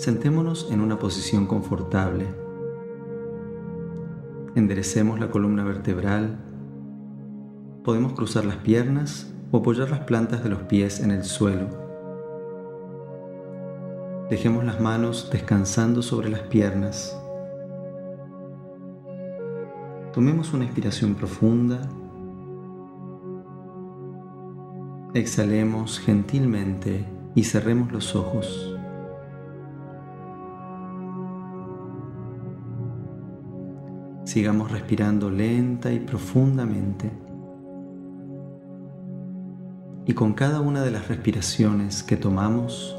Sentémonos en una posición confortable. Enderecemos la columna vertebral. Podemos cruzar las piernas o apoyar las plantas de los pies en el suelo. Dejemos las manos descansando sobre las piernas. Tomemos una inspiración profunda. Exhalemos gentilmente y cerremos los ojos. Sigamos respirando lenta y profundamente. Y con cada una de las respiraciones que tomamos,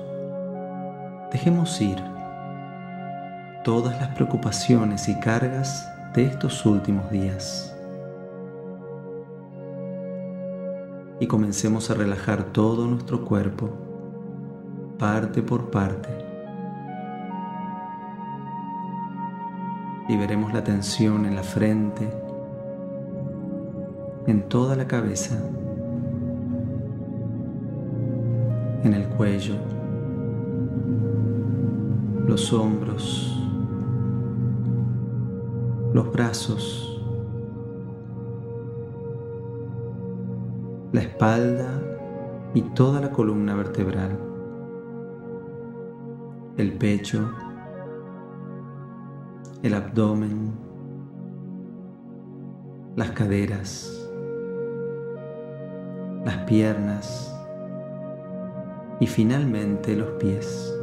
dejemos ir todas las preocupaciones y cargas de estos últimos días. Y comencemos a relajar todo nuestro cuerpo, parte por parte. Liberemos la tensión en la frente, en toda la cabeza, en el cuello, los hombros, los brazos, la espalda y toda la columna vertebral, el pecho, el abdomen, las caderas, las piernas y finalmente los pies.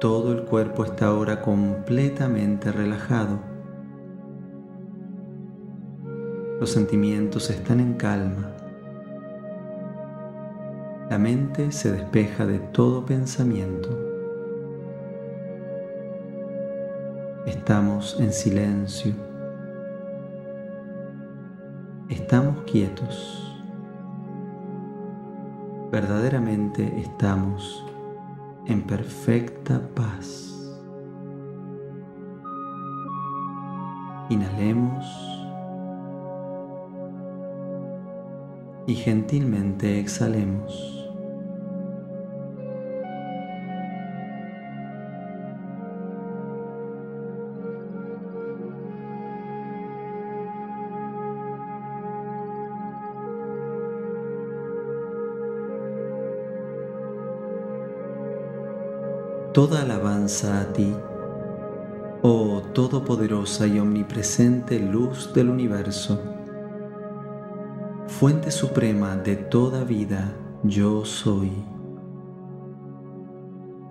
Todo el cuerpo está ahora completamente relajado. Los sentimientos están en calma. Mente se despeja de todo pensamiento. Estamos en silencio. Estamos quietos. Verdaderamente estamos en perfecta paz. Inhalemos. y gentilmente exhalemos. Toda alabanza a ti, oh todopoderosa y omnipresente luz del universo, fuente suprema de toda vida, yo soy.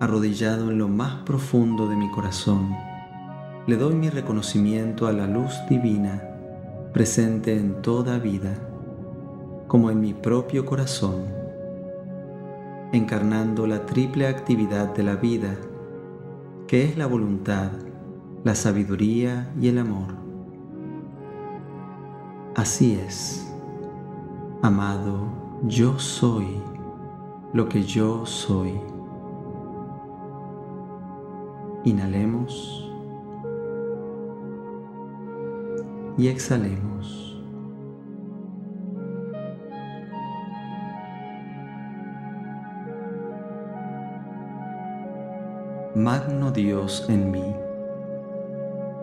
Arrodillado en lo más profundo de mi corazón, le doy mi reconocimiento a la luz divina presente en toda vida, como en mi propio corazón encarnando la triple actividad de la vida, que es la voluntad, la sabiduría y el amor. Así es, amado, yo soy lo que yo soy. Inhalemos y exhalemos. Magno Dios en mí,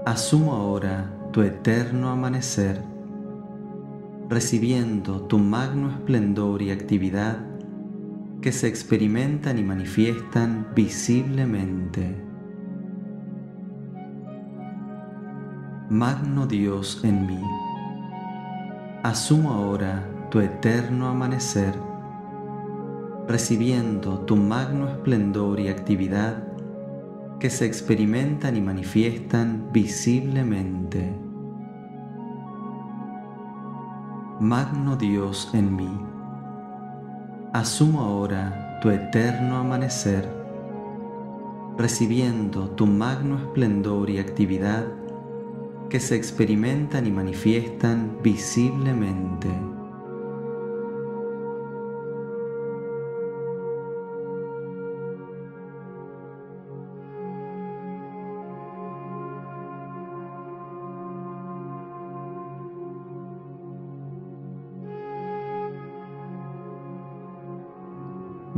asumo ahora tu eterno amanecer, recibiendo tu magno esplendor y actividad que se experimentan y manifiestan visiblemente. Magno Dios en mí, asumo ahora tu eterno amanecer, recibiendo tu magno esplendor y actividad que se experimentan y manifiestan visiblemente. Magno Dios en mí, asumo ahora tu eterno amanecer, recibiendo tu magno esplendor y actividad que se experimentan y manifiestan visiblemente.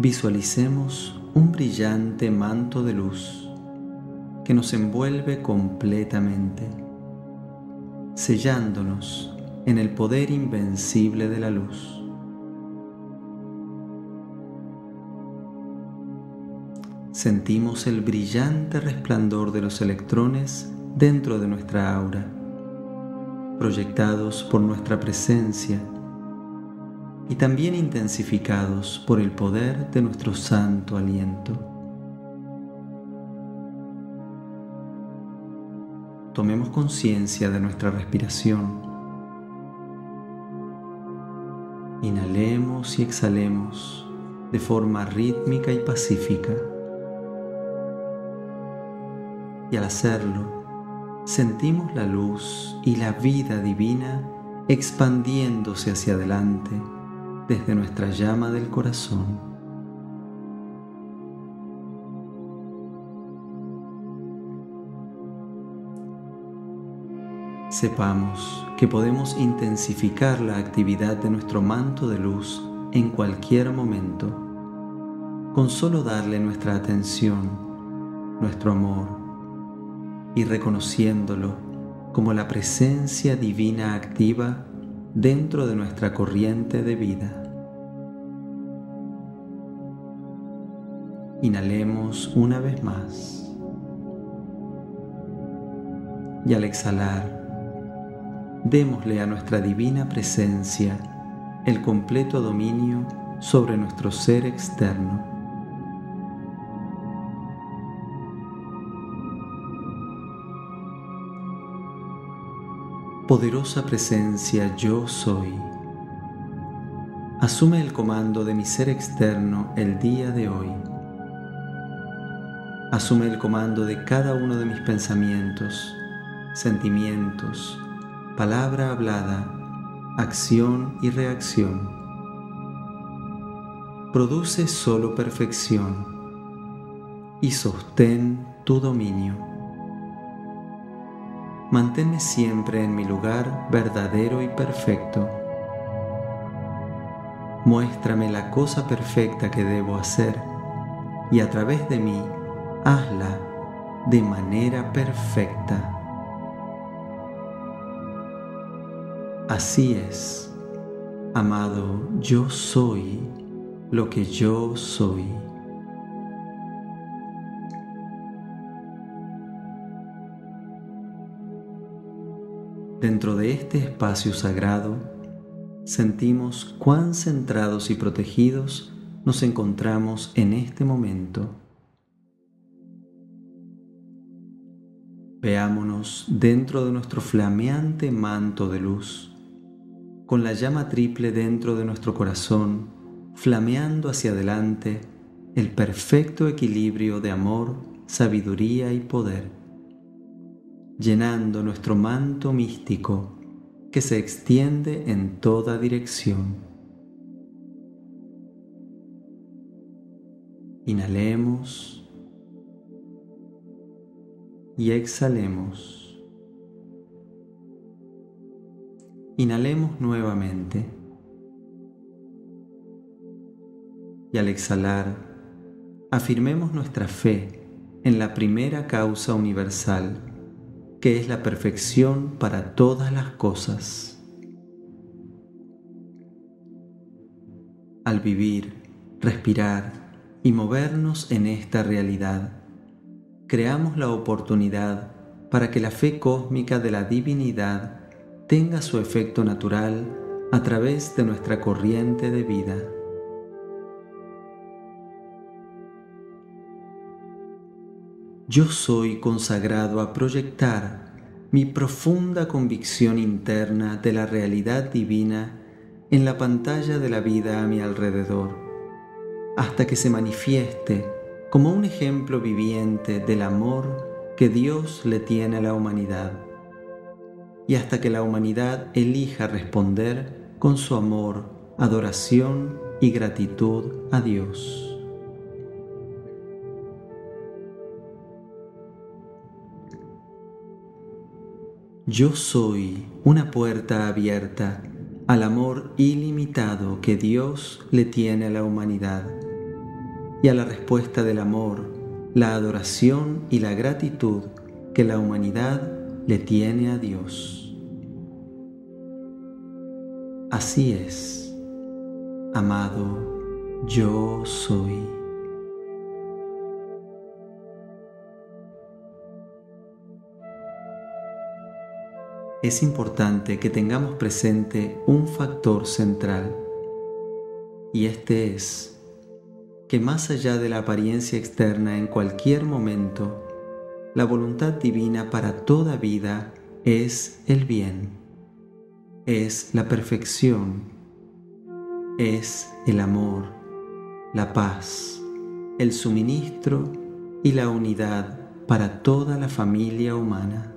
Visualicemos un brillante manto de luz que nos envuelve completamente, sellándonos en el poder invencible de la luz. Sentimos el brillante resplandor de los electrones dentro de nuestra aura, proyectados por nuestra presencia y también intensificados por el poder de nuestro santo aliento. Tomemos conciencia de nuestra respiración. Inhalemos y exhalemos de forma rítmica y pacífica. Y al hacerlo, sentimos la luz y la vida divina expandiéndose hacia adelante desde nuestra llama del corazón. Sepamos que podemos intensificar la actividad de nuestro manto de luz en cualquier momento, con solo darle nuestra atención, nuestro amor, y reconociéndolo como la presencia divina activa dentro de nuestra corriente de vida. Inhalemos una vez más. Y al exhalar, démosle a nuestra divina presencia el completo dominio sobre nuestro ser externo. Poderosa presencia yo soy. Asume el comando de mi ser externo el día de hoy. Asume el comando de cada uno de mis pensamientos, sentimientos, palabra hablada, acción y reacción. Produce solo perfección y sostén tu dominio. Manténme siempre en mi lugar verdadero y perfecto. Muéstrame la cosa perfecta que debo hacer y a través de mí hazla de manera perfecta. Así es, amado, yo soy lo que yo soy. Dentro de este espacio sagrado, sentimos cuán centrados y protegidos nos encontramos en este momento. Veámonos dentro de nuestro flameante manto de luz, con la llama triple dentro de nuestro corazón, flameando hacia adelante el perfecto equilibrio de amor, sabiduría y poder, llenando nuestro manto místico que se extiende en toda dirección. Inhalemos y exhalemos. Inhalemos nuevamente. Y al exhalar, afirmemos nuestra fe en la primera causa universal, que es la perfección para todas las cosas. Al vivir, respirar y movernos en esta realidad, creamos la oportunidad para que la fe cósmica de la divinidad tenga su efecto natural a través de nuestra corriente de vida. Yo soy consagrado a proyectar mi profunda convicción interna de la realidad divina en la pantalla de la vida a mi alrededor, hasta que se manifieste como un ejemplo viviente del amor que Dios le tiene a la humanidad, y hasta que la humanidad elija responder con su amor, adoración y gratitud a Dios. Yo soy una puerta abierta al amor ilimitado que Dios le tiene a la humanidad y a la respuesta del amor, la adoración y la gratitud que la humanidad le tiene a Dios. Así es, amado, yo soy. Es importante que tengamos presente un factor central, y este es que más allá de la apariencia externa en cualquier momento, la voluntad divina para toda vida es el bien, es la perfección, es el amor, la paz, el suministro y la unidad para toda la familia humana.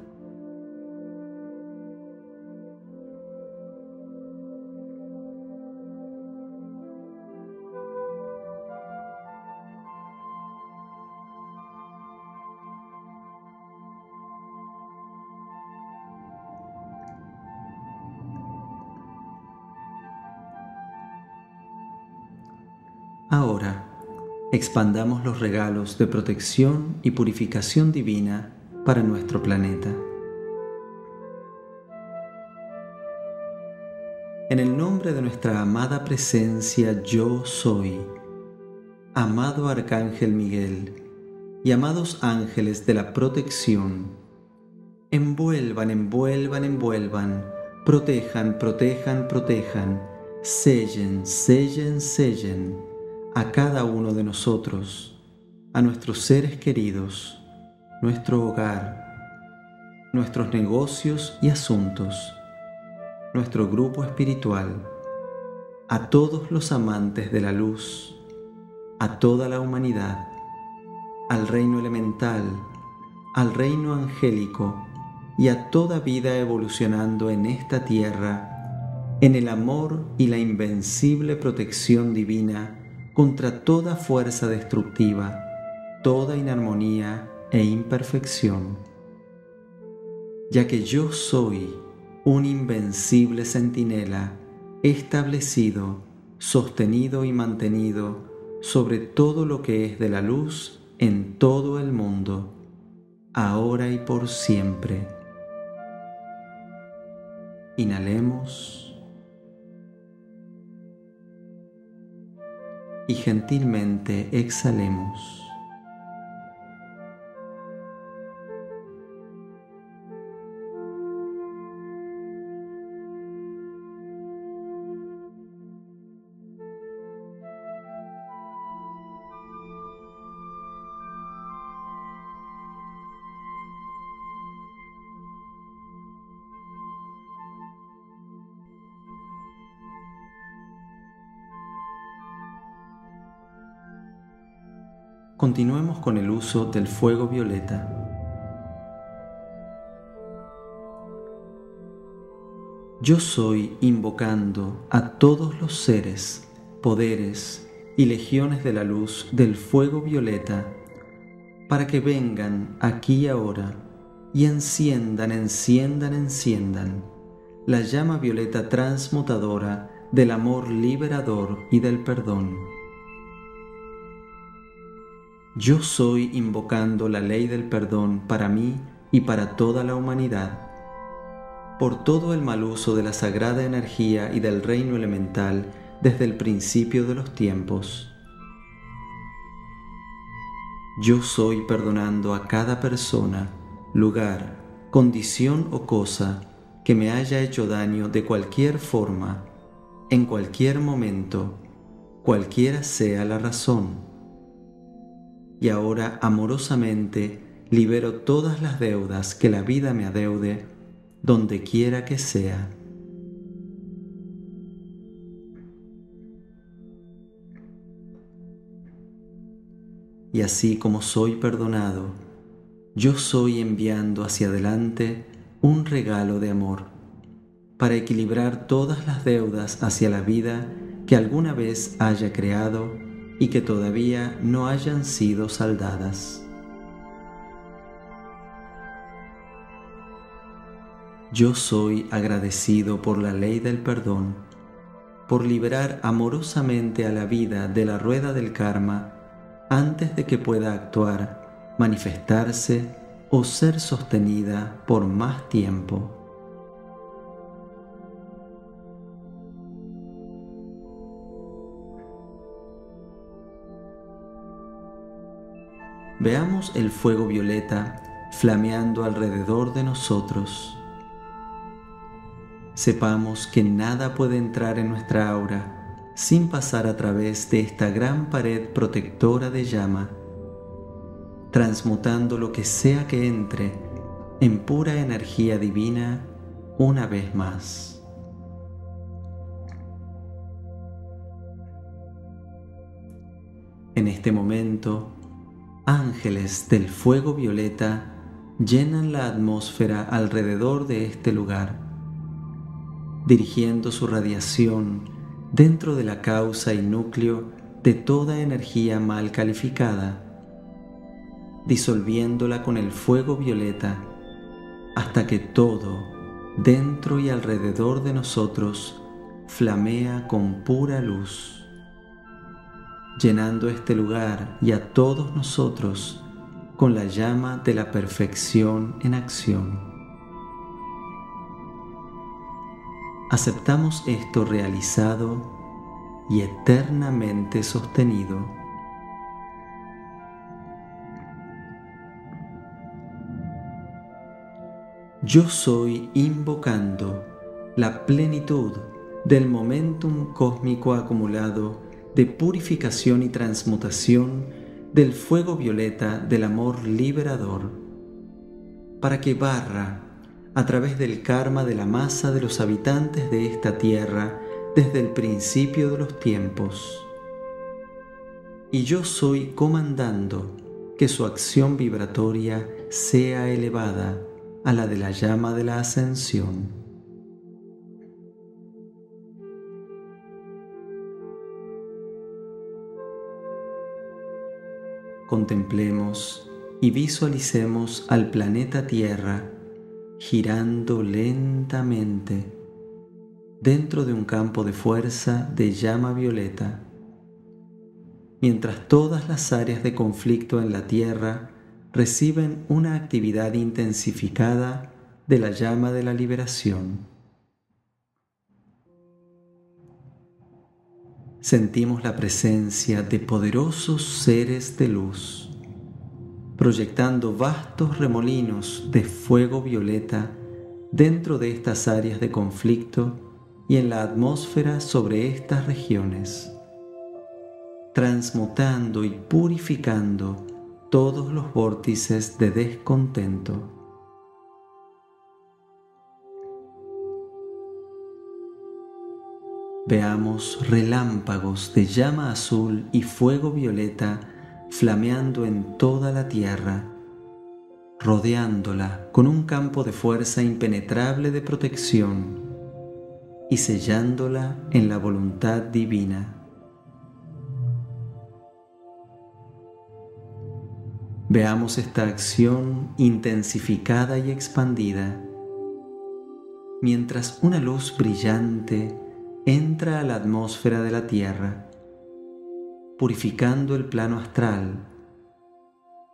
Ahora, expandamos los regalos de protección y purificación divina para nuestro planeta. En el nombre de nuestra amada presencia yo soy, amado Arcángel Miguel y amados ángeles de la protección, envuelvan, envuelvan, envuelvan, protejan, protejan, protejan, sellen, sellen, sellen a cada uno de nosotros, a nuestros seres queridos, nuestro hogar, nuestros negocios y asuntos, nuestro grupo espiritual, a todos los amantes de la luz, a toda la humanidad, al reino elemental, al reino angélico y a toda vida evolucionando en esta tierra, en el amor y la invencible protección divina contra toda fuerza destructiva, toda inarmonía e imperfección, ya que yo soy un invencible centinela establecido, sostenido y mantenido sobre todo lo que es de la luz en todo el mundo, ahora y por siempre. Inhalemos. Y gentilmente exhalemos. Continuemos con el uso del fuego violeta. Yo soy invocando a todos los seres, poderes y legiones de la luz del fuego violeta para que vengan aquí ahora y enciendan, enciendan, enciendan la llama violeta transmutadora del amor liberador y del perdón yo soy invocando la ley del perdón para mí y para toda la humanidad. Por todo el mal uso de la sagrada energía y del reino elemental desde el principio de los tiempos. Yo soy perdonando a cada persona, lugar, condición o cosa que me haya hecho daño de cualquier forma, en cualquier momento, cualquiera sea la razón y ahora amorosamente libero todas las deudas que la vida me adeude, donde quiera que sea. Y así como soy perdonado, yo soy enviando hacia adelante un regalo de amor para equilibrar todas las deudas hacia la vida que alguna vez haya creado y que todavía no hayan sido saldadas. Yo soy agradecido por la ley del perdón, por liberar amorosamente a la vida de la rueda del karma antes de que pueda actuar, manifestarse o ser sostenida por más tiempo. Veamos el fuego violeta flameando alrededor de nosotros. Sepamos que nada puede entrar en nuestra aura sin pasar a través de esta gran pared protectora de llama transmutando lo que sea que entre en pura energía divina una vez más. En este momento, ángeles del fuego violeta llenan la atmósfera alrededor de este lugar, dirigiendo su radiación dentro de la causa y núcleo de toda energía mal calificada disolviéndola con el fuego violeta hasta que todo, dentro y alrededor de nosotros, flamea con pura luz, llenando este lugar y a todos nosotros con la llama de la perfección en acción. Aceptamos esto realizado y eternamente sostenido yo soy invocando la plenitud del momentum cósmico acumulado de purificación y transmutación del fuego violeta del amor liberador, para que barra a través del karma de la masa de los habitantes de esta tierra desde el principio de los tiempos. Y yo soy comandando que su acción vibratoria sea elevada a la de la llama de la ascensión. Contemplemos y visualicemos al planeta Tierra girando lentamente dentro de un campo de fuerza de llama violeta, mientras todas las áreas de conflicto en la Tierra reciben una actividad intensificada de la llama de la liberación. Sentimos la presencia de poderosos seres de luz, proyectando vastos remolinos de fuego violeta dentro de estas áreas de conflicto y en la atmósfera sobre estas regiones, transmutando y purificando todos los vórtices de descontento. Veamos relámpagos de llama azul y fuego violeta flameando en toda la tierra, rodeándola con un campo de fuerza impenetrable de protección y sellándola en la voluntad divina. Veamos esta acción intensificada y expandida mientras una luz brillante entra a la atmósfera de la Tierra, purificando el plano astral,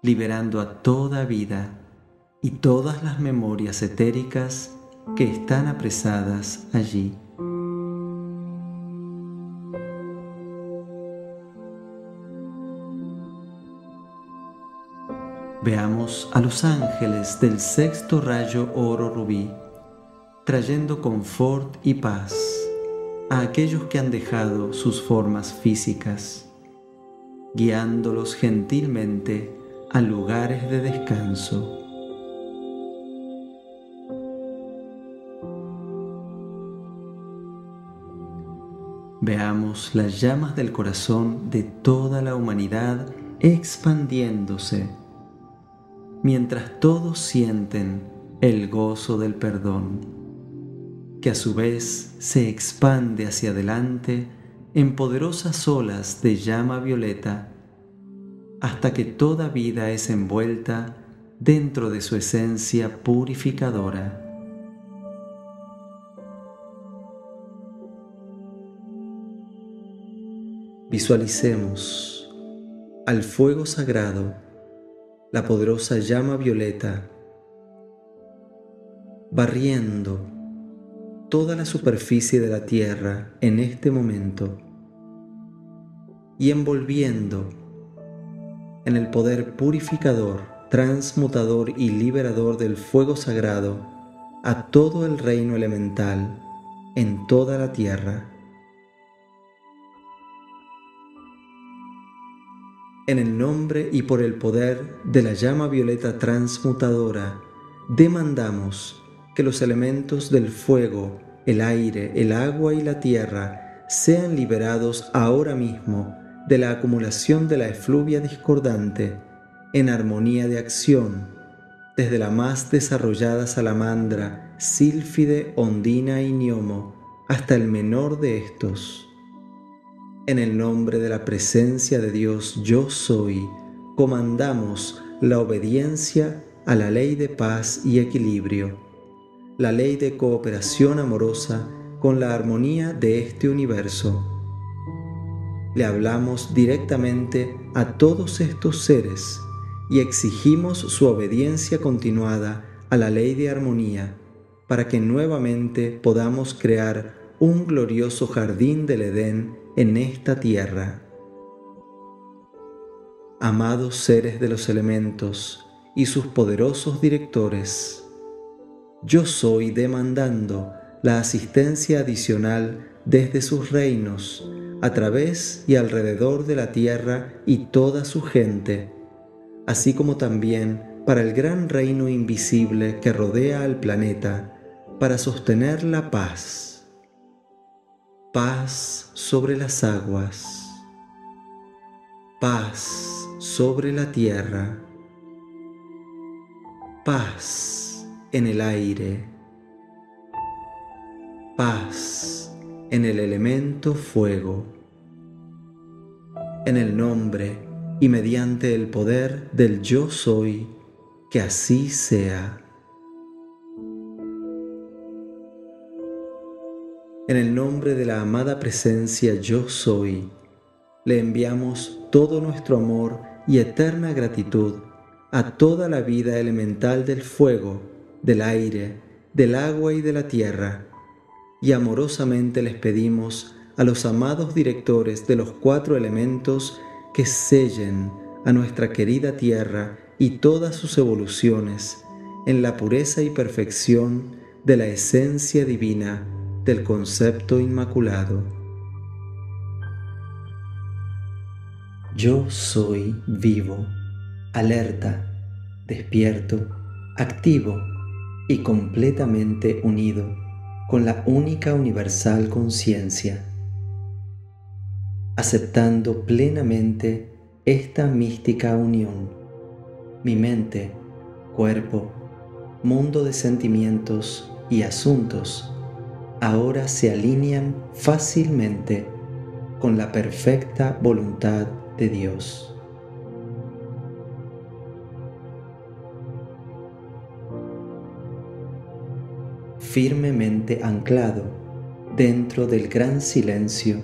liberando a toda vida y todas las memorias etéricas que están apresadas allí. Veamos a los ángeles del sexto rayo oro rubí, trayendo confort y paz a aquellos que han dejado sus formas físicas, guiándolos gentilmente a lugares de descanso. Veamos las llamas del corazón de toda la humanidad expandiéndose mientras todos sienten el gozo del perdón, que a su vez se expande hacia adelante en poderosas olas de llama violeta, hasta que toda vida es envuelta dentro de su esencia purificadora. Visualicemos al fuego sagrado, la poderosa llama violeta, barriendo toda la superficie de la tierra en este momento y envolviendo en el poder purificador, transmutador y liberador del fuego sagrado a todo el reino elemental en toda la tierra. En el nombre y por el poder de la llama violeta transmutadora, demandamos que los elementos del fuego, el aire, el agua y la tierra sean liberados ahora mismo de la acumulación de la efluvia discordante en armonía de acción, desde la más desarrollada salamandra, sílfide, ondina y niomo, hasta el menor de estos. En el nombre de la presencia de Dios yo soy, comandamos la obediencia a la ley de paz y equilibrio, la ley de cooperación amorosa con la armonía de este universo le hablamos directamente a todos estos seres y exigimos su obediencia continuada a la ley de armonía para que nuevamente podamos crear un glorioso jardín del Edén en esta tierra. Amados seres de los elementos y sus poderosos directores, yo soy demandando la asistencia adicional desde sus reinos a través y alrededor de la tierra y toda su gente, así como también para el gran reino invisible que rodea al planeta, para sostener la paz. Paz sobre las aguas. Paz sobre la tierra. Paz en el aire. Paz en el elemento fuego, en el nombre y mediante el poder del yo soy, que así sea. En el nombre de la amada presencia yo soy, le enviamos todo nuestro amor y eterna gratitud a toda la vida elemental del fuego, del aire, del agua y de la tierra y amorosamente les pedimos a los amados directores de los cuatro elementos que sellen a nuestra querida tierra y todas sus evoluciones en la pureza y perfección de la esencia divina del concepto inmaculado. Yo soy vivo, alerta, despierto, activo y completamente unido con la única universal conciencia, aceptando plenamente esta mística unión. Mi mente, cuerpo, mundo de sentimientos y asuntos ahora se alinean fácilmente con la perfecta voluntad de Dios. Firmemente anclado dentro del gran silencio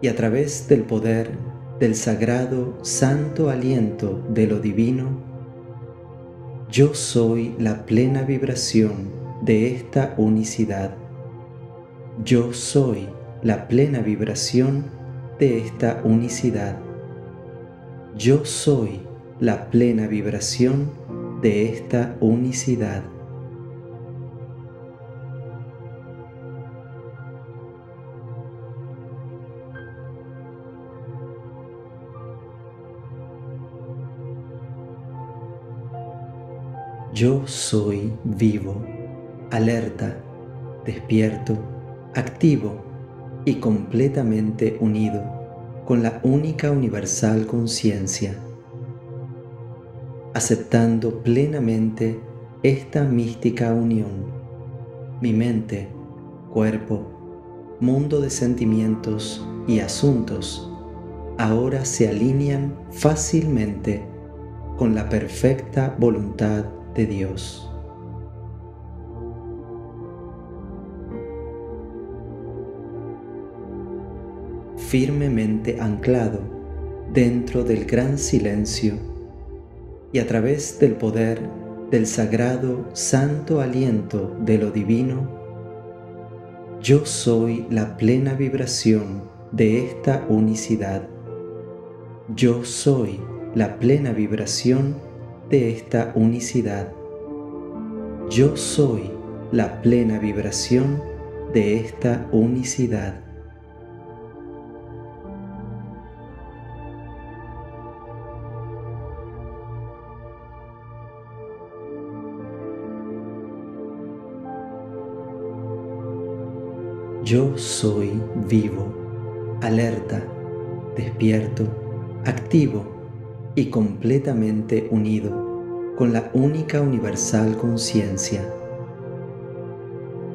y a través del poder del sagrado santo aliento de lo divino, yo soy la plena vibración de esta unicidad. Yo soy la plena vibración de esta unicidad. Yo soy la plena vibración de esta unicidad. Yo soy vivo, alerta, despierto, activo y completamente unido con la única universal conciencia, aceptando plenamente esta mística unión. Mi mente, cuerpo, mundo de sentimientos y asuntos ahora se alinean fácilmente con la perfecta voluntad de Dios. Firmemente anclado dentro del gran silencio y a través del poder del sagrado santo aliento de lo divino, yo soy la plena vibración de esta unicidad. Yo soy la plena vibración de esta unicidad. Yo soy la plena vibración de esta unicidad. Yo soy vivo, alerta, despierto, activo y completamente unido con la única universal conciencia,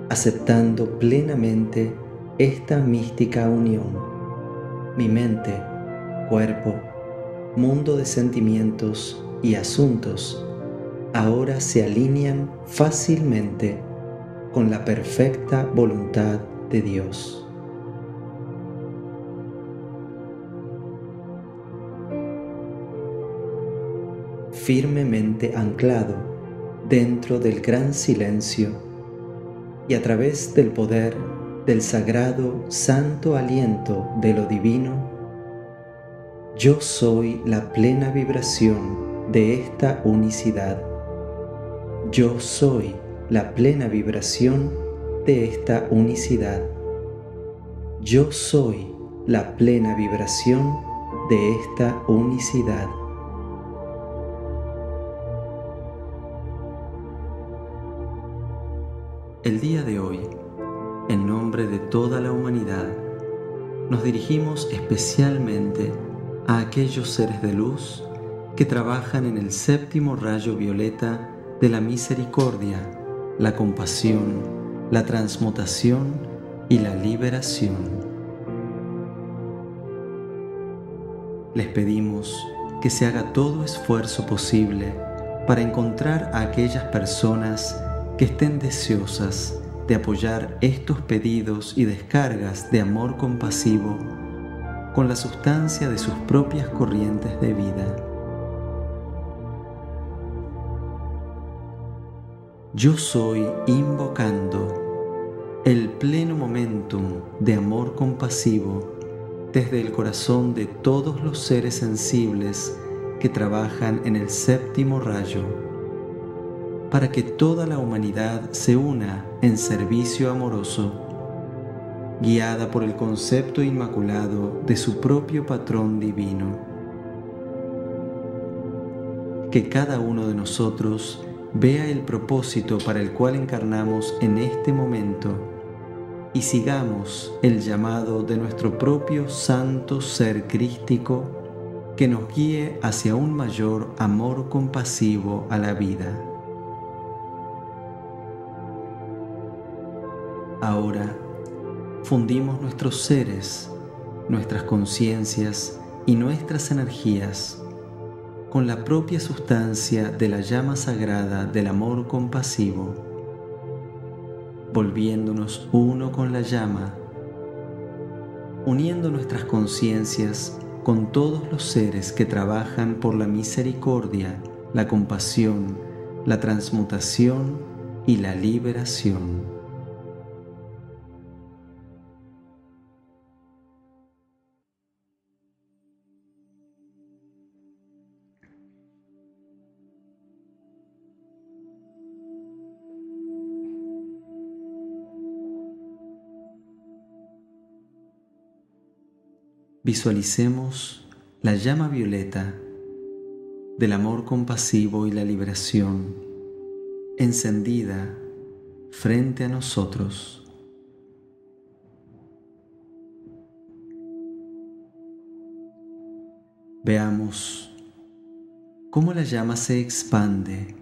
aceptando plenamente esta mística unión. Mi mente, cuerpo, mundo de sentimientos y asuntos ahora se alinean fácilmente con la perfecta voluntad de Dios. Firmemente anclado dentro del gran silencio y a través del poder del sagrado santo aliento de lo divino, yo soy la plena vibración de esta unicidad. Yo soy la plena vibración de esta unicidad. Yo soy la plena vibración de esta unicidad. El día de hoy, en nombre de toda la humanidad, nos dirigimos especialmente a aquellos seres de luz que trabajan en el séptimo rayo violeta de la misericordia, la compasión, la transmutación y la liberación. Les pedimos que se haga todo esfuerzo posible para encontrar a aquellas personas que estén deseosas de apoyar estos pedidos y descargas de amor compasivo con la sustancia de sus propias corrientes de vida. Yo soy invocando el pleno momentum de amor compasivo desde el corazón de todos los seres sensibles que trabajan en el séptimo rayo, para que toda la humanidad se una en servicio amoroso, guiada por el concepto inmaculado de su propio patrón divino. Que cada uno de nosotros vea el propósito para el cual encarnamos en este momento y sigamos el llamado de nuestro propio santo ser crístico que nos guíe hacia un mayor amor compasivo a la vida. Ahora fundimos nuestros seres, nuestras conciencias y nuestras energías con la propia sustancia de la llama sagrada del amor compasivo, volviéndonos uno con la llama, uniendo nuestras conciencias con todos los seres que trabajan por la misericordia, la compasión, la transmutación y la liberación. Visualicemos la llama violeta del amor compasivo y la liberación encendida frente a nosotros. Veamos cómo la llama se expande,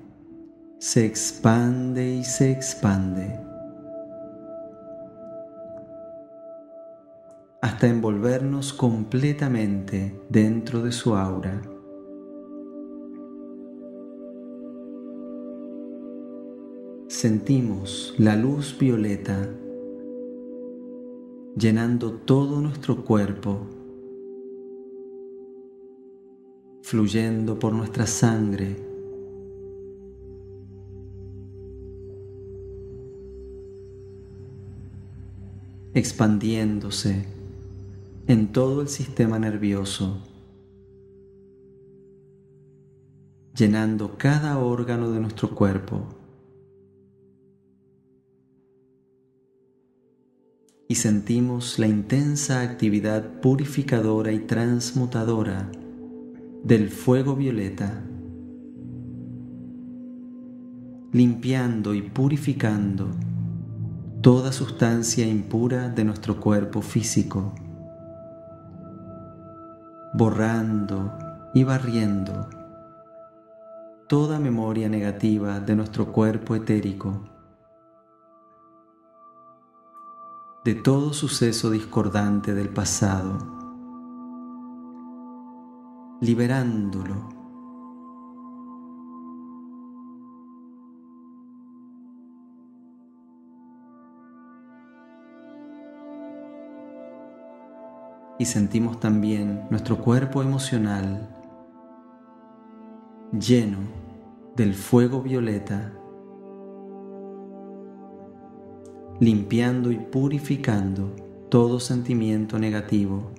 se expande y se expande hasta envolvernos completamente dentro de su aura. Sentimos la luz violeta llenando todo nuestro cuerpo fluyendo por nuestra sangre. expandiéndose en todo el sistema nervioso, llenando cada órgano de nuestro cuerpo. Y sentimos la intensa actividad purificadora y transmutadora del fuego violeta, limpiando y purificando toda sustancia impura de nuestro cuerpo físico, borrando y barriendo toda memoria negativa de nuestro cuerpo etérico, de todo suceso discordante del pasado, liberándolo y sentimos también nuestro cuerpo emocional lleno del fuego violeta, limpiando y purificando todo sentimiento negativo.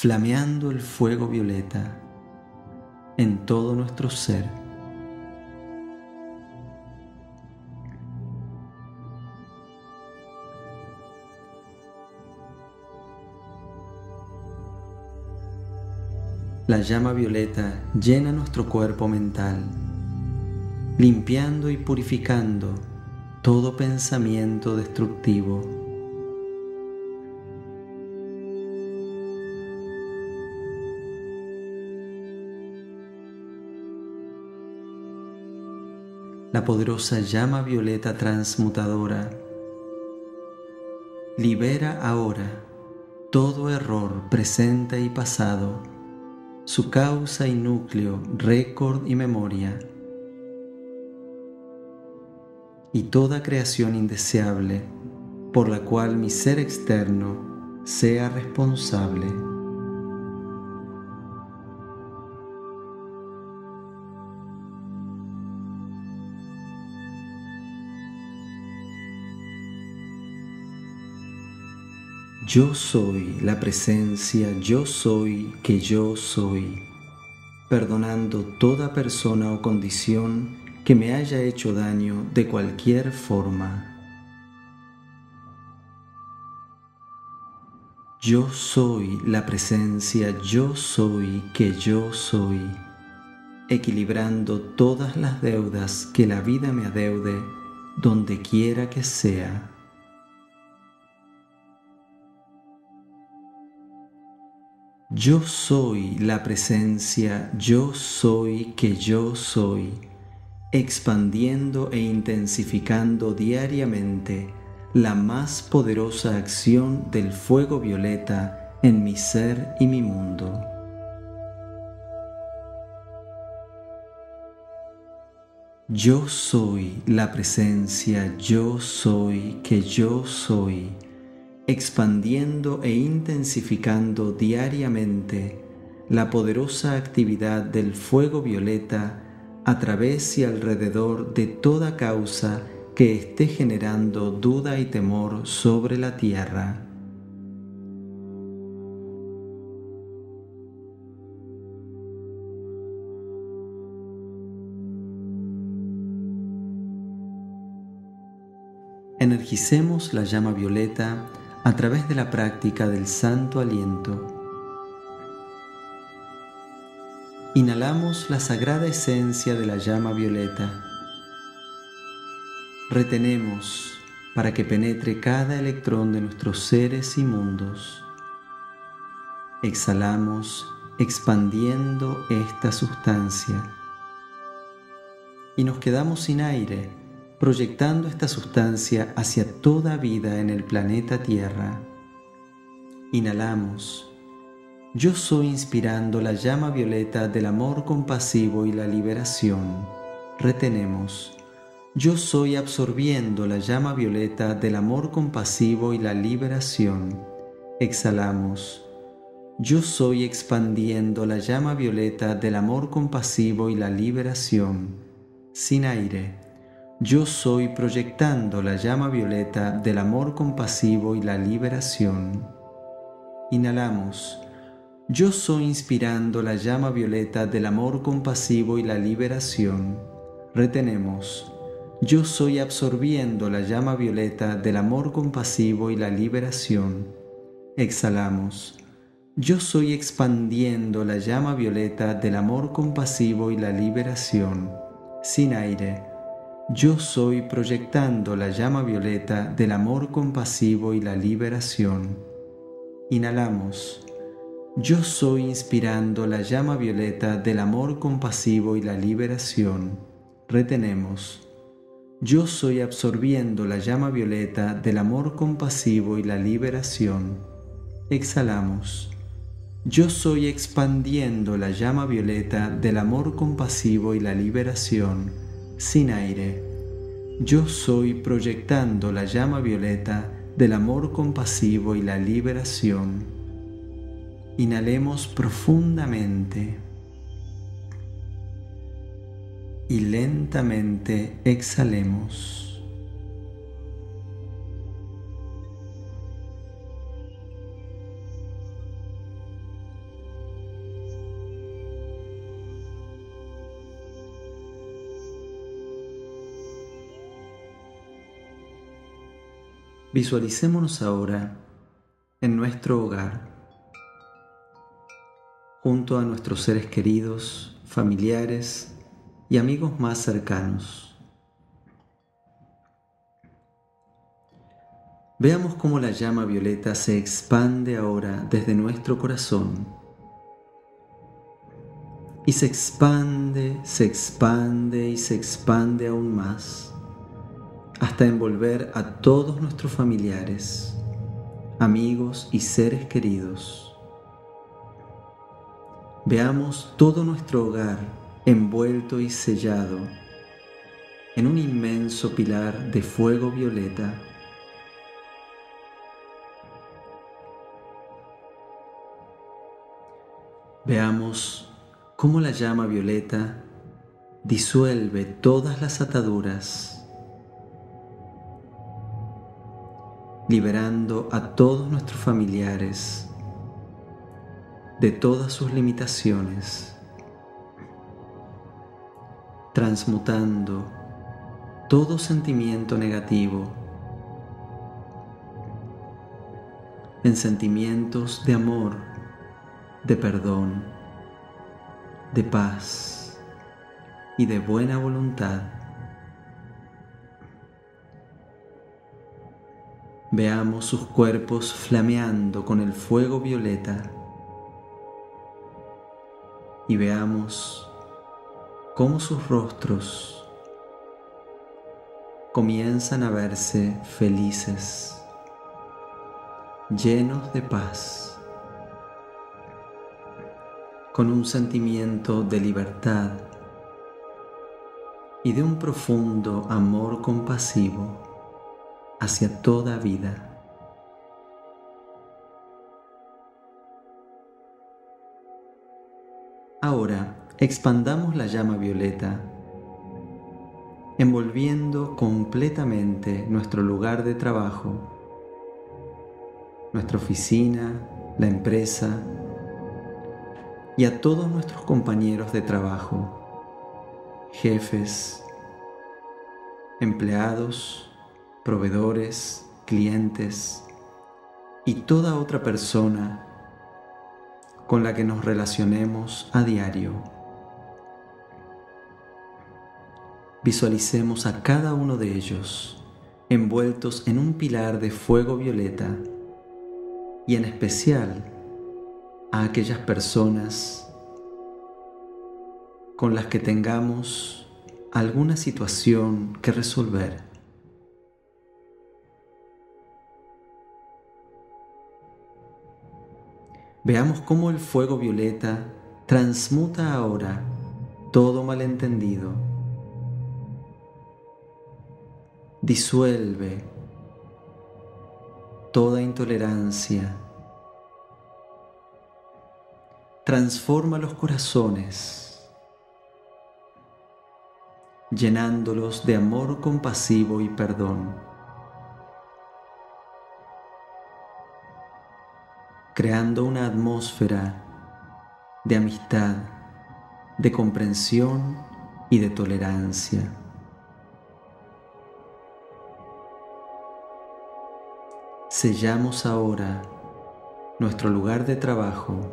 flameando el fuego violeta en todo nuestro ser. La llama violeta llena nuestro cuerpo mental, limpiando y purificando todo pensamiento destructivo. La poderosa llama violeta transmutadora libera ahora todo error presente y pasado su causa y núcleo, récord y memoria, y toda creación indeseable por la cual mi ser externo sea responsable. Yo soy la presencia, yo soy que yo soy, perdonando toda persona o condición que me haya hecho daño de cualquier forma. Yo soy la presencia, yo soy que yo soy, equilibrando todas las deudas que la vida me adeude donde quiera que sea. Yo soy la presencia, yo soy que yo soy, expandiendo e intensificando diariamente la más poderosa acción del fuego violeta en mi ser y mi mundo. Yo soy la presencia, yo soy que yo soy expandiendo e intensificando diariamente la poderosa actividad del fuego violeta a través y alrededor de toda causa que esté generando duda y temor sobre la tierra. Energicemos la llama violeta a través de la práctica del santo aliento. Inhalamos la sagrada esencia de la llama violeta. Retenemos para que penetre cada electrón de nuestros seres y mundos. Exhalamos expandiendo esta sustancia. Y nos quedamos sin aire proyectando esta sustancia hacia toda vida en el planeta Tierra. Inhalamos. Yo soy inspirando la llama violeta del amor compasivo y la liberación. Retenemos. yo soy absorbiendo la llama violeta del amor compasivo y la liberación. Exhalamos. Yo soy expandiendo la llama violeta del amor compasivo y la liberación. Sin aire. Yo soy proyectando la llama violeta del amor compasivo y la liberación. Inhalamos. Yo soy inspirando la llama violeta del amor compasivo y la liberación. Retenemos. Yo soy absorbiendo la llama violeta del amor compasivo y la liberación. Exhalamos. Yo soy expandiendo la llama violeta del amor compasivo y la liberación. Sin aire yo soy proyectando la llama violeta del amor compasivo y la liberación. Inhalamos. Yo soy inspirando la llama violeta del amor compasivo y la liberación. Retenemos. Yo soy absorbiendo la llama violeta del amor compasivo y la liberación. Exhalamos. Yo soy expandiendo la llama violeta del amor compasivo y la liberación sin aire. Yo soy proyectando la llama violeta del amor compasivo y la liberación. Inhalemos profundamente y lentamente exhalemos. Visualicémonos ahora en nuestro hogar, junto a nuestros seres queridos, familiares y amigos más cercanos. Veamos cómo la llama violeta se expande ahora desde nuestro corazón. Y se expande, se expande y se expande aún más hasta envolver a todos nuestros familiares, amigos y seres queridos. Veamos todo nuestro hogar envuelto y sellado en un inmenso pilar de fuego violeta. Veamos cómo la llama violeta disuelve todas las ataduras liberando a todos nuestros familiares de todas sus limitaciones, transmutando todo sentimiento negativo en sentimientos de amor, de perdón, de paz y de buena voluntad. Veamos sus cuerpos flameando con el fuego violeta. Y veamos cómo sus rostros comienzan a verse felices, llenos de paz, con un sentimiento de libertad y de un profundo amor compasivo hacia toda vida. Ahora expandamos la llama violeta, envolviendo completamente nuestro lugar de trabajo, nuestra oficina, la empresa y a todos nuestros compañeros de trabajo, jefes, empleados, proveedores, clientes y toda otra persona con la que nos relacionemos a diario. Visualicemos a cada uno de ellos envueltos en un pilar de fuego violeta y en especial a aquellas personas con las que tengamos alguna situación que resolver. Veamos cómo el fuego violeta transmuta ahora todo malentendido, disuelve toda intolerancia, transforma los corazones, llenándolos de amor compasivo y perdón, creando una atmósfera de amistad, de comprensión y de tolerancia. Sellamos ahora nuestro lugar de trabajo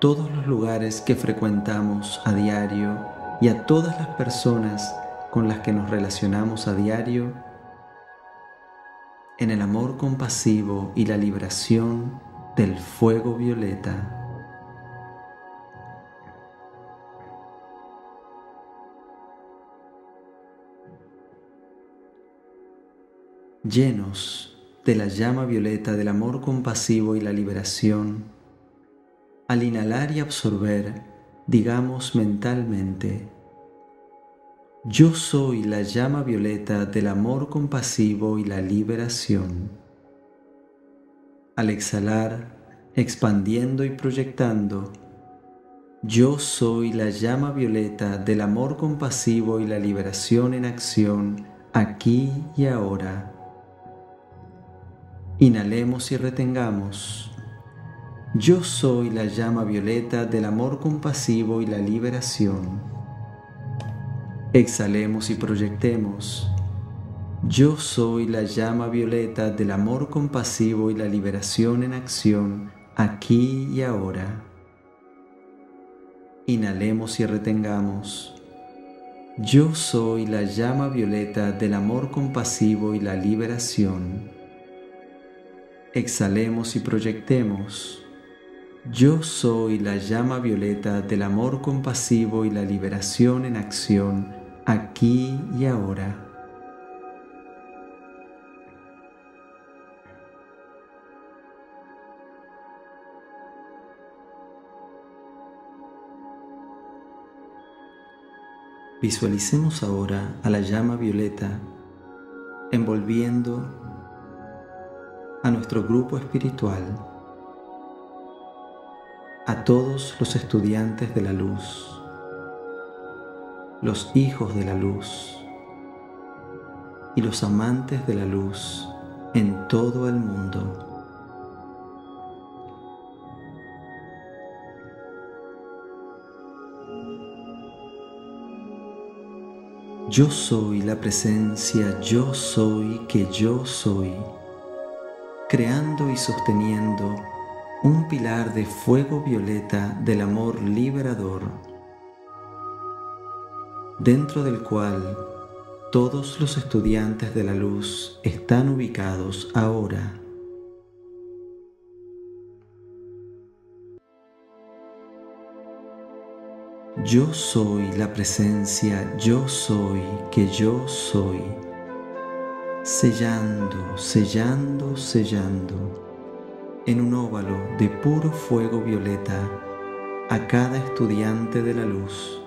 todos los lugares que frecuentamos a diario y a todas las personas con las que nos relacionamos a diario en el amor compasivo y la liberación del fuego violeta. Llenos de la llama violeta del amor compasivo y la liberación, al inhalar y absorber, digamos mentalmente, yo soy la llama violeta del amor compasivo y la liberación. Al exhalar, expandiendo y proyectando, yo soy la llama violeta del amor compasivo y la liberación en acción aquí y ahora. Inhalemos y retengamos. Yo soy la llama violeta del amor compasivo y la liberación. Exhalemos y proyectemos. Yo soy la llama violeta del amor compasivo y la liberación en acción aquí y ahora. Inhalemos y retengamos. Yo soy la llama violeta del amor compasivo y la liberación. Exhalemos y proyectemos. Yo soy la llama violeta del amor compasivo y la liberación en acción aquí y ahora. Visualicemos ahora a la llama violeta envolviendo a nuestro grupo espiritual, a todos los estudiantes de la luz los hijos de la luz y los amantes de la luz en todo el mundo. Yo soy la presencia, yo soy que yo soy, creando y sosteniendo un pilar de fuego violeta del amor liberador dentro del cual todos los estudiantes de la luz están ubicados ahora. Yo soy la presencia, yo soy que yo soy, sellando, sellando, sellando, en un óvalo de puro fuego violeta a cada estudiante de la luz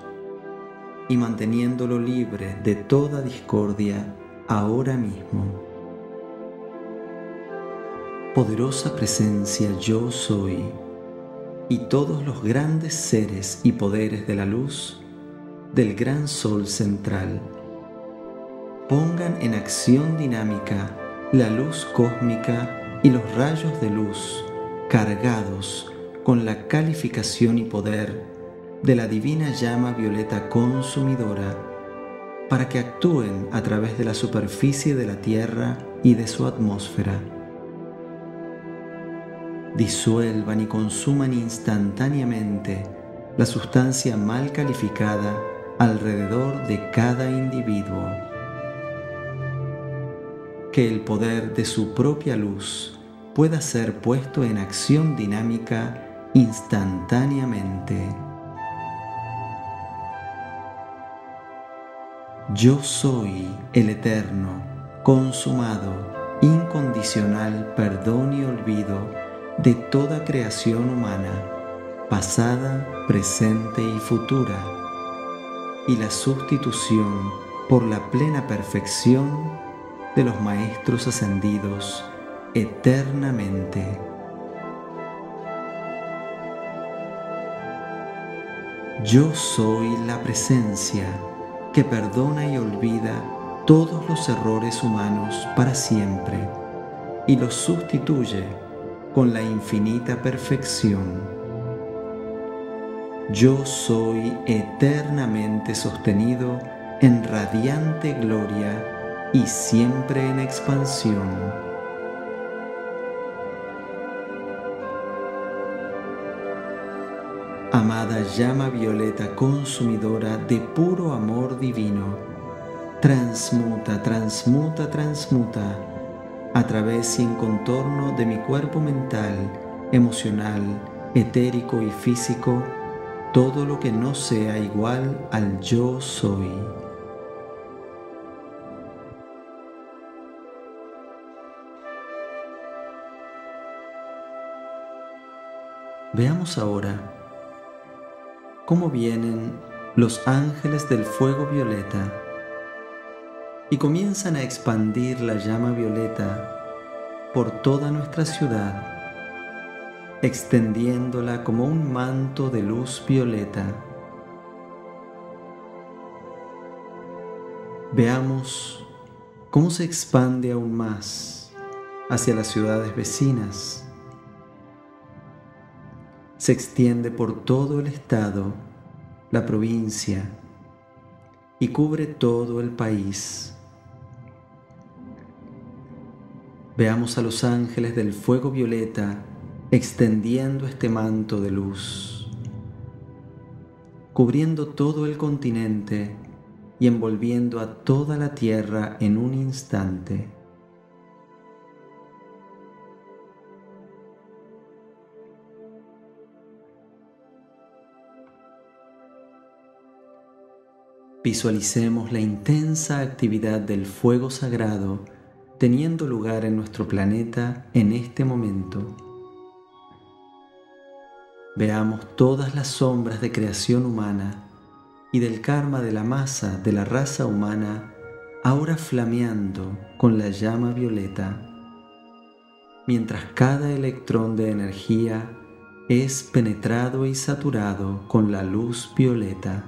y manteniéndolo libre de toda discordia ahora mismo. Poderosa presencia yo soy y todos los grandes seres y poderes de la luz del gran sol central pongan en acción dinámica la luz cósmica y los rayos de luz cargados con la calificación y poder de la divina llama violeta consumidora para que actúen a través de la superficie de la Tierra y de su atmósfera. Disuelvan y consuman instantáneamente la sustancia mal calificada alrededor de cada individuo. Que el poder de su propia luz pueda ser puesto en acción dinámica instantáneamente. Yo soy el eterno, consumado, incondicional perdón y olvido de toda creación humana, pasada, presente y futura. y la sustitución por la plena perfección de los Maestros ascendidos eternamente. Yo soy la presencia que perdona y olvida todos los errores humanos para siempre y los sustituye con la infinita perfección. Yo soy eternamente sostenido en radiante gloria y siempre en expansión. Amada llama violeta consumidora de puro amor divino, transmuta, transmuta, transmuta a través y en contorno de mi cuerpo mental, emocional, etérico y físico todo lo que no sea igual al yo soy. Veamos ahora cómo vienen los ángeles del fuego violeta y comienzan a expandir la llama violeta por toda nuestra ciudad, extendiéndola como un manto de luz violeta. Veamos cómo se expande aún más hacia las ciudades vecinas se extiende por todo el estado, la provincia y cubre todo el país. Veamos a los ángeles del fuego violeta extendiendo este manto de luz, cubriendo todo el continente y envolviendo a toda la tierra en un instante. Visualicemos la intensa actividad del fuego sagrado teniendo lugar en nuestro planeta en este momento. Veamos todas las sombras de creación humana y del karma de la masa de la raza humana ahora flameando con la llama violeta, mientras cada electrón de energía es penetrado y saturado con la luz violeta.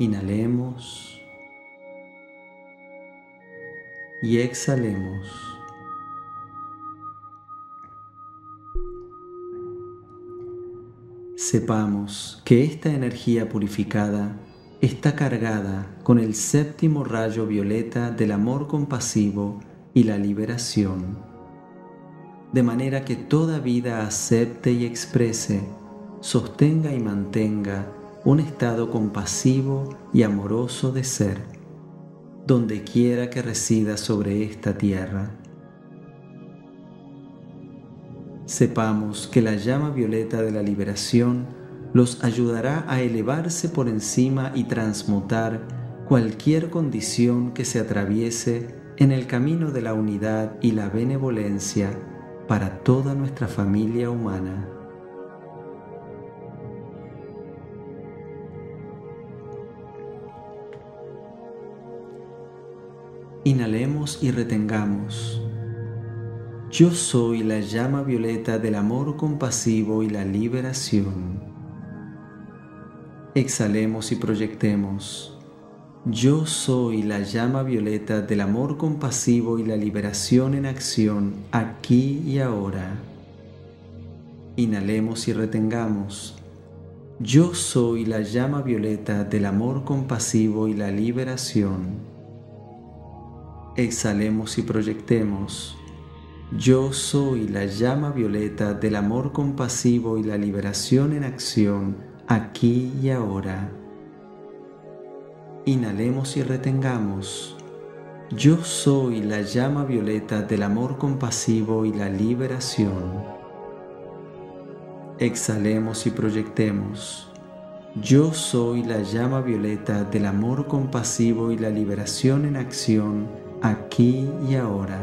Inhalemos y exhalemos. Sepamos que esta energía purificada está cargada con el séptimo rayo violeta del amor compasivo y la liberación, de manera que toda vida acepte y exprese, sostenga y mantenga un estado compasivo y amoroso de ser, donde quiera que resida sobre esta tierra. Sepamos que la llama violeta de la liberación los ayudará a elevarse por encima y transmutar cualquier condición que se atraviese en el camino de la unidad y la benevolencia para toda nuestra familia humana. Inhalemos y retengamos. Yo soy la llama violeta del amor compasivo y la liberación. Exhalemos y proyectemos. Yo soy la llama violeta del amor compasivo y la liberación en acción aquí y ahora. Inhalemos y retengamos. Yo soy la llama violeta del amor compasivo y la liberación exhalemos y proyectemos. Yo soy la llama violeta del amor compasivo y la liberación en acción aquí y ahora. Inhalemos y retengamos. Yo soy la llama violeta del amor compasivo y la liberación. Exhalemos y proyectemos. Yo soy la llama violeta del amor compasivo y la liberación en acción aquí y ahora.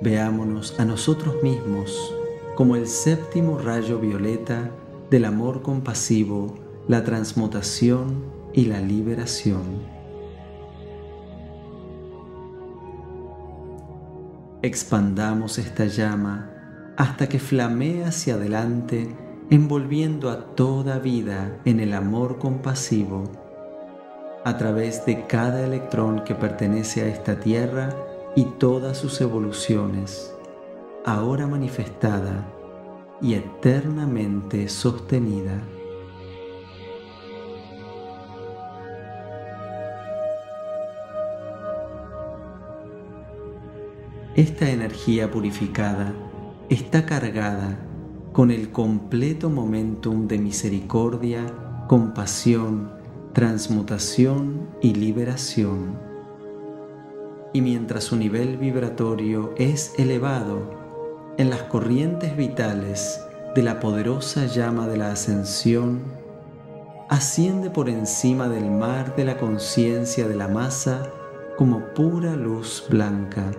Veámonos a nosotros mismos como el séptimo rayo violeta del amor compasivo, la transmutación y la liberación. Expandamos esta llama hasta que flamee hacia adelante, envolviendo a toda vida en el amor compasivo, a través de cada electrón que pertenece a esta tierra y todas sus evoluciones, ahora manifestada y eternamente sostenida. Esta energía purificada está cargada con el completo momentum de misericordia, compasión, transmutación y liberación. Y mientras su nivel vibratorio es elevado en las corrientes vitales de la poderosa llama de la ascensión, asciende por encima del mar de la conciencia de la masa como pura luz blanca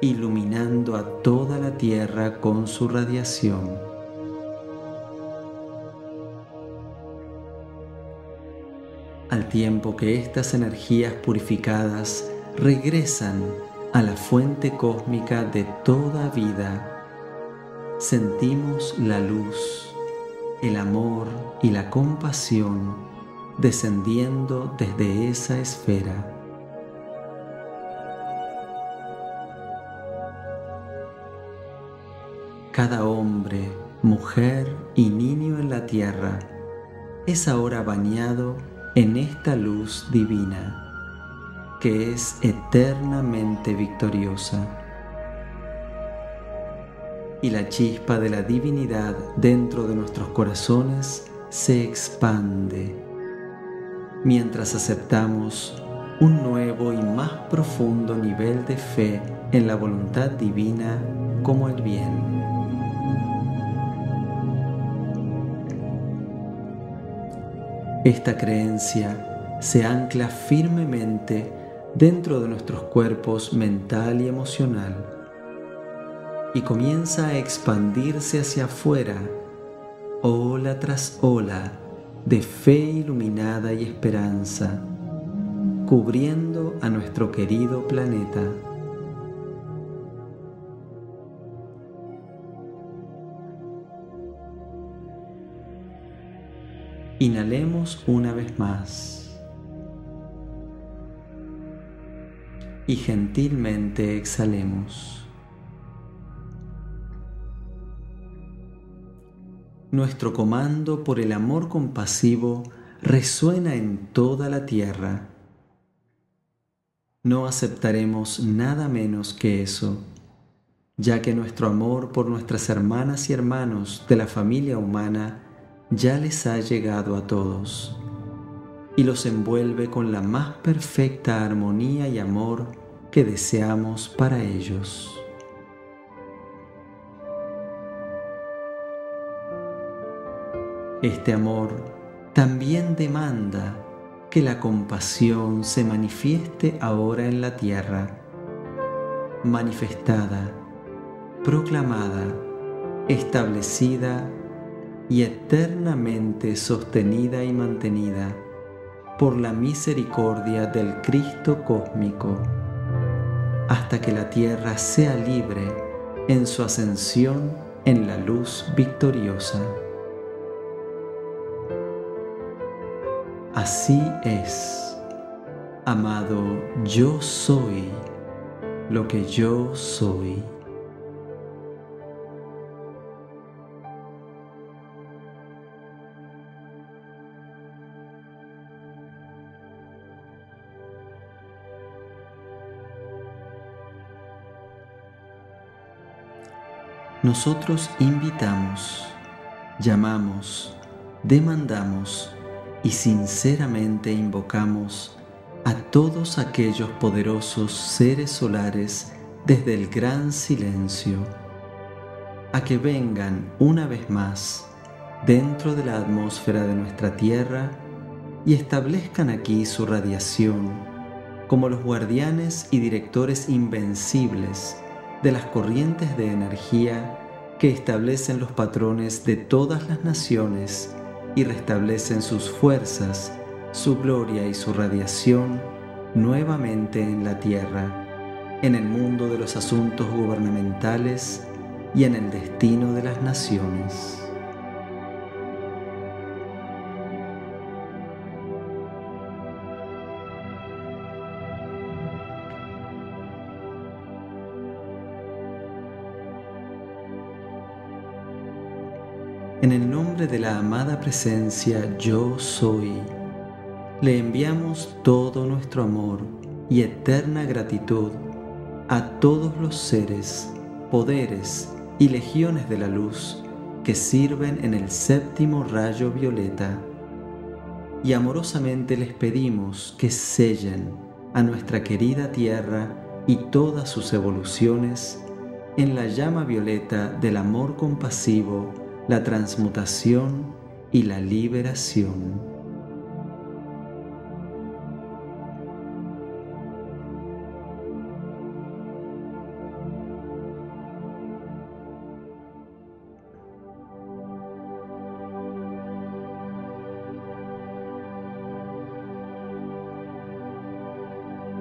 iluminando a toda la tierra con su radiación. Al tiempo que estas energías purificadas regresan a la fuente cósmica de toda vida, sentimos la luz, el amor y la compasión descendiendo desde esa esfera. Cada hombre, mujer y niño en la tierra es ahora bañado en esta luz divina, que es eternamente victoriosa. Y la chispa de la divinidad dentro de nuestros corazones se expande mientras aceptamos un nuevo y más profundo nivel de fe en la voluntad divina como el bien. Esta creencia se ancla firmemente dentro de nuestros cuerpos mental y emocional y comienza a expandirse hacia afuera, ola tras ola de fe iluminada y esperanza, cubriendo a nuestro querido planeta. Inhalemos una vez más y gentilmente exhalemos. Nuestro comando por el amor compasivo resuena en toda la tierra. No aceptaremos nada menos que eso, ya que nuestro amor por nuestras hermanas y hermanos de la familia humana ya les ha llegado a todos y los envuelve con la más perfecta armonía y amor que deseamos para ellos. Este amor también demanda que la compasión se manifieste ahora en la tierra, manifestada, proclamada, establecida y eternamente sostenida y mantenida por la misericordia del Cristo cósmico, hasta que la tierra sea libre en su ascensión en la luz victoriosa. Así es, amado, yo soy lo que yo soy. Nosotros invitamos, llamamos, demandamos y sinceramente invocamos a todos aquellos poderosos seres solares desde el gran silencio, a que vengan una vez más dentro de la atmósfera de nuestra Tierra y establezcan aquí su radiación como los guardianes y directores invencibles de las corrientes de energía que establecen los patrones de todas las naciones y restablecen sus fuerzas, su gloria y su radiación nuevamente en la tierra, en el mundo de los asuntos gubernamentales y en el destino de las naciones. En el nombre de la amada presencia yo soy, le enviamos todo nuestro amor y eterna gratitud a todos los seres, poderes y legiones de la luz que sirven en el séptimo rayo violeta. Y amorosamente les pedimos que sellen a nuestra querida Tierra y todas sus evoluciones en la llama violeta del amor compasivo la transmutación y la liberación.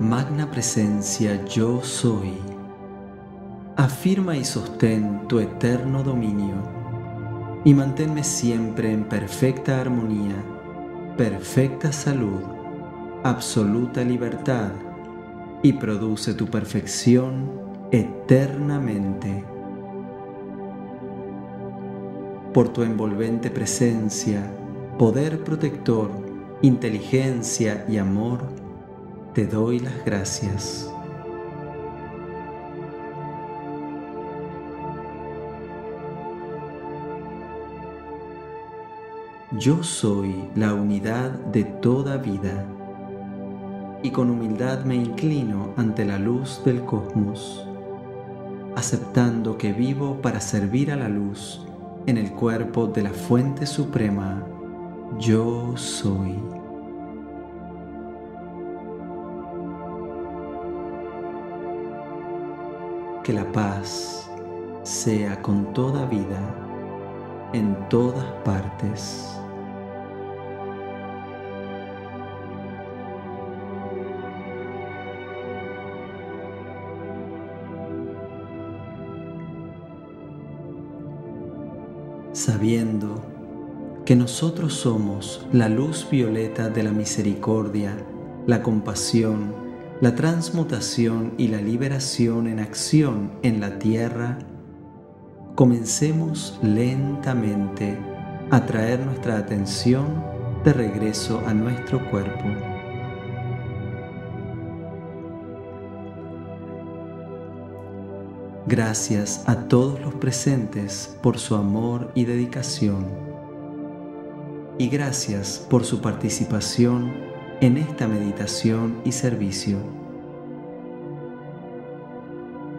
Magna presencia yo soy. Afirma y sostén tu eterno dominio y manténme siempre en perfecta armonía, perfecta salud, absoluta libertad y produce tu perfección eternamente. Por tu envolvente presencia, poder protector, inteligencia y amor, te doy las gracias. Yo soy la unidad de toda vida y con humildad me inclino ante la luz del cosmos, aceptando que vivo para servir a la luz en el cuerpo de la fuente suprema. Yo soy. Que la paz sea con toda vida en todas partes. Sabiendo que nosotros somos la luz violeta de la misericordia, la compasión, la transmutación y la liberación en acción en la tierra, comencemos lentamente a traer nuestra atención de regreso a nuestro cuerpo. Gracias a todos los presentes por su amor y dedicación. Y gracias por su participación en esta meditación y servicio.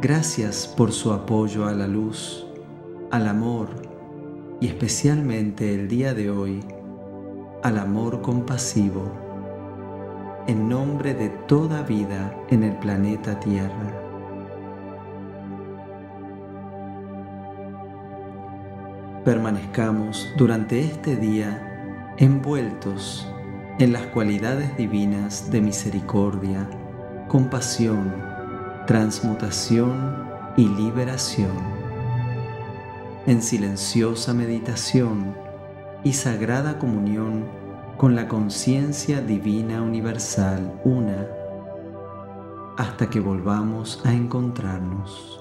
Gracias por su apoyo a la luz, al amor y especialmente el día de hoy al amor compasivo en nombre de toda vida en el planeta Tierra. Permanezcamos durante este día envueltos en las cualidades divinas de misericordia, compasión, transmutación y liberación. En silenciosa meditación y sagrada comunión con la conciencia divina universal una, hasta que volvamos a encontrarnos.